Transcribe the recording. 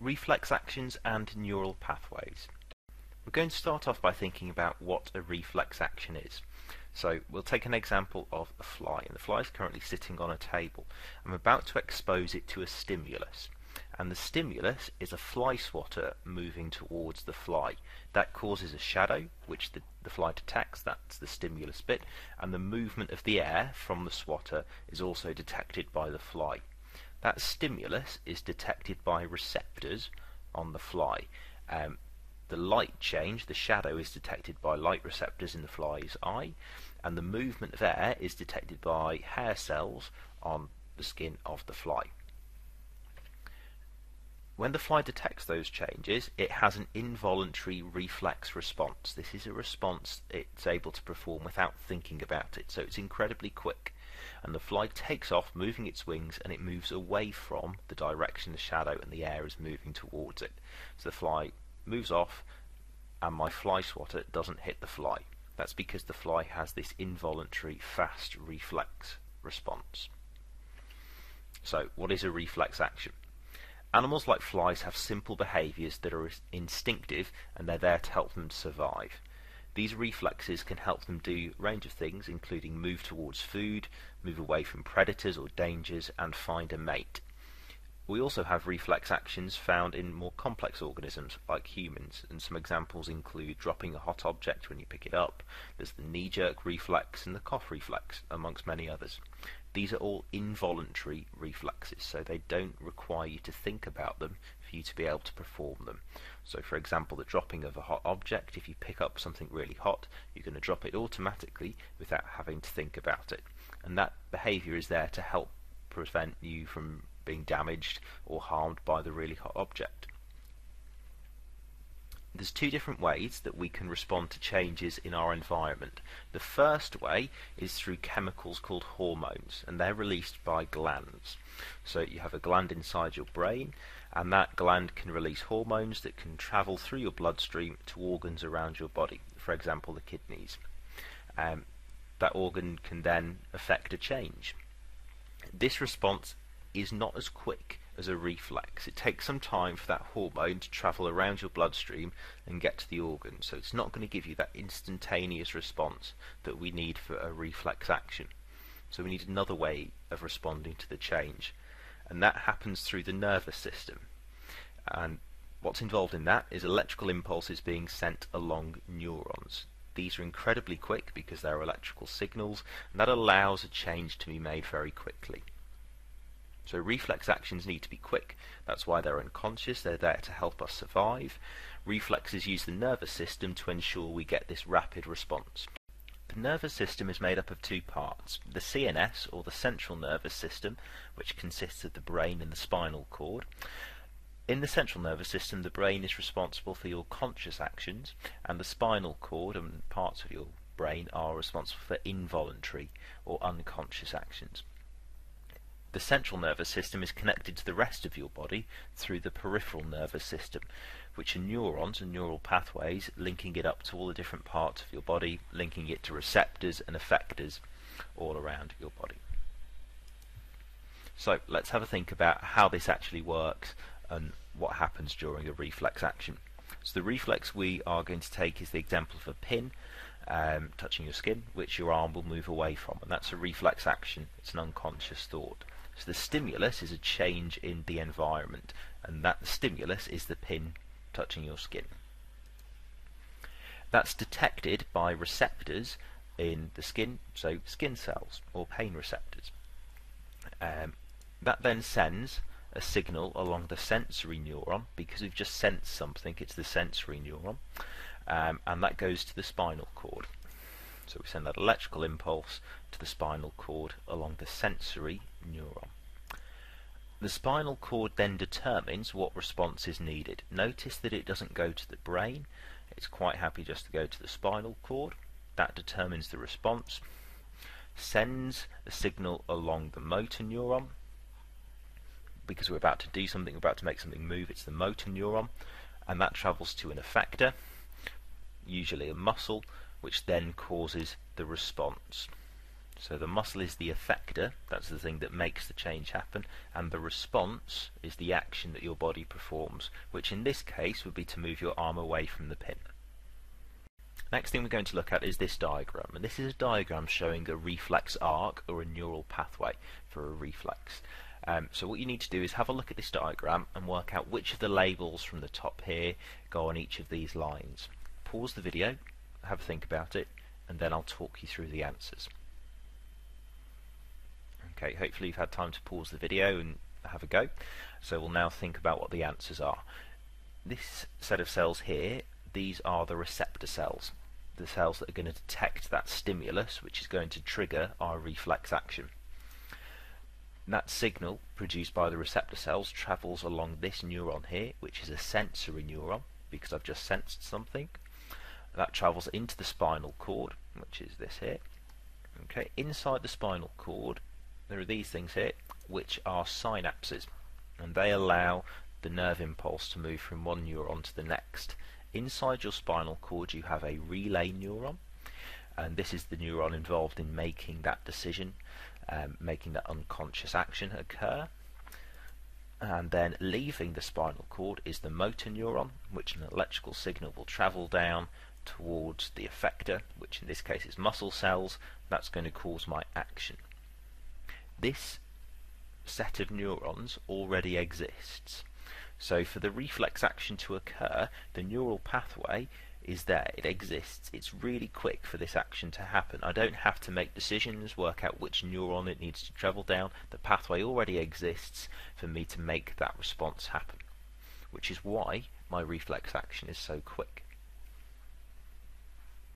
reflex actions and neural pathways. We're going to start off by thinking about what a reflex action is. So we'll take an example of a fly, and the fly is currently sitting on a table. I'm about to expose it to a stimulus, and the stimulus is a fly swatter moving towards the fly. That causes a shadow, which the, the fly detects, that's the stimulus bit, and the movement of the air from the swatter is also detected by the fly. That stimulus is detected by receptors on the fly. Um, the light change, the shadow, is detected by light receptors in the fly's eye, and the movement of air is detected by hair cells on the skin of the fly. When the fly detects those changes, it has an involuntary reflex response. This is a response it's able to perform without thinking about it, so it's incredibly quick and the fly takes off, moving its wings, and it moves away from the direction the shadow and the air is moving towards it. So the fly moves off, and my fly swatter doesn't hit the fly. That's because the fly has this involuntary fast reflex response. So, what is a reflex action? Animals like flies have simple behaviours that are instinctive and they're there to help them survive. These reflexes can help them do a range of things, including move towards food, move away from predators or dangers, and find a mate. We also have reflex actions found in more complex organisms like humans, and some examples include dropping a hot object when you pick it up, there's the knee jerk reflex and the cough reflex, amongst many others. These are all involuntary reflexes, so they don't require you to think about them for you to be able to perform them. So for example, the dropping of a hot object, if you pick up something really hot, you're going to drop it automatically without having to think about it. And that behavior is there to help prevent you from being damaged or harmed by the really hot object. There's two different ways that we can respond to changes in our environment. The first way is through chemicals called hormones, and they're released by glands. So you have a gland inside your brain, and that gland can release hormones that can travel through your bloodstream to organs around your body, for example, the kidneys. Um, that organ can then affect a change. This response is not as quick as a reflex. It takes some time for that hormone to travel around your bloodstream and get to the organ, so it's not going to give you that instantaneous response that we need for a reflex action. So we need another way of responding to the change, and that happens through the nervous system. And what's involved in that is electrical impulses being sent along neurons. These are incredibly quick because they're electrical signals, and that allows a change to be made very quickly. So reflex actions need to be quick. That's why they're unconscious. They're there to help us survive. Reflexes use the nervous system to ensure we get this rapid response. The nervous system is made up of two parts. The CNS, or the central nervous system, which consists of the brain and the spinal cord. In the central nervous system, the brain is responsible for your conscious actions, and the spinal cord and parts of your brain are responsible for involuntary or unconscious actions. The central nervous system is connected to the rest of your body through the peripheral nervous system, which are neurons and neural pathways linking it up to all the different parts of your body, linking it to receptors and effectors all around your body. So let's have a think about how this actually works and what happens during a reflex action. So the reflex we are going to take is the example of a pin um, touching your skin, which your arm will move away from, and that's a reflex action. It's an unconscious thought. So the stimulus is a change in the environment, and that stimulus is the pin touching your skin. That's detected by receptors in the skin, so skin cells or pain receptors. Um, that then sends a signal along the sensory neuron because we've just sensed something, it's the sensory neuron, um, and that goes to the spinal cord. So we send that electrical impulse to the spinal cord along the sensory neuron. The spinal cord then determines what response is needed. Notice that it doesn't go to the brain, it's quite happy just to go to the spinal cord. That determines the response, sends a signal along the motor neuron, because we're about to do something, we're about to make something move, it's the motor neuron, and that travels to an effector, usually a muscle, which then causes the response. So the muscle is the effector, that's the thing that makes the change happen, and the response is the action that your body performs, which in this case would be to move your arm away from the pin. Next thing we're going to look at is this diagram, and this is a diagram showing a reflex arc or a neural pathway for a reflex. Um, so what you need to do is have a look at this diagram and work out which of the labels from the top here go on each of these lines. Pause the video, have a think about it, and then I'll talk you through the answers. Okay, hopefully you've had time to pause the video and have a go. So we'll now think about what the answers are. This set of cells here, these are the receptor cells, the cells that are going to detect that stimulus which is going to trigger our reflex action. that signal produced by the receptor cells travels along this neuron here, which is a sensory neuron, because I've just sensed something. That travels into the spinal cord, which is this here. Okay, inside the spinal cord there are these things here which are synapses and they allow the nerve impulse to move from one neuron to the next. Inside your spinal cord you have a relay neuron and this is the neuron involved in making that decision, um, making that unconscious action occur. And then leaving the spinal cord is the motor neuron, which an electrical signal will travel down towards the effector, which in this case is muscle cells. That's going to cause my action this set of neurons already exists. So for the reflex action to occur, the neural pathway is there, it exists, it's really quick for this action to happen. I don't have to make decisions, work out which neuron it needs to travel down, the pathway already exists for me to make that response happen. Which is why my reflex action is so quick.